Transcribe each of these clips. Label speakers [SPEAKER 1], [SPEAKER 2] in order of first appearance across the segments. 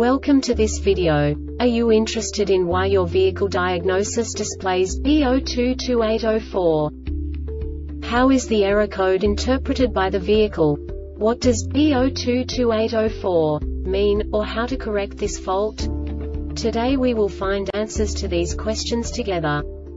[SPEAKER 1] Welcome to this video. Are you interested in why your vehicle diagnosis displays B022804? How is the error code interpreted by the vehicle? What does B022804 mean, or how to correct this fault? Today we will find answers to these questions together.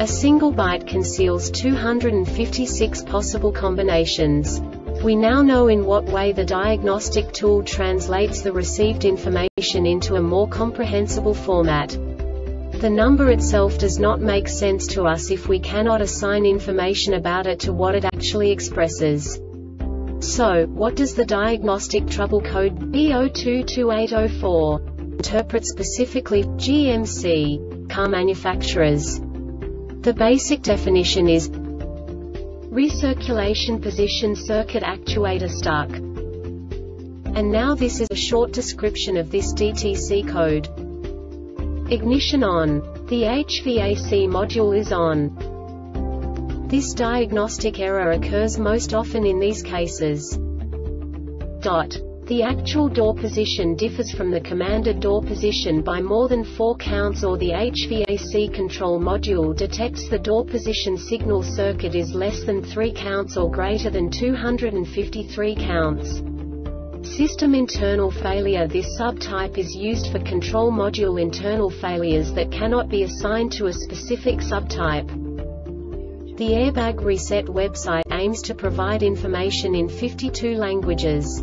[SPEAKER 1] A single byte conceals 256 possible combinations. We now know in what way the diagnostic tool translates the received information into a more comprehensible format. The number itself does not make sense to us if we cannot assign information about it to what it actually expresses. So, what does the diagnostic trouble code B022804 interpret specifically GMC car manufacturers? The basic definition is Recirculation position circuit actuator stuck. And now this is a short description of this DTC code. Ignition on. The HVAC module is on. This diagnostic error occurs most often in these cases. Dot. The actual door position differs from the commanded door position by more than 4 counts or the HVAC control module detects the door position signal circuit is less than 3 counts or greater than 253 counts. System internal failure This subtype is used for control module internal failures that cannot be assigned to a specific subtype. The Airbag Reset website aims to provide information in 52 languages.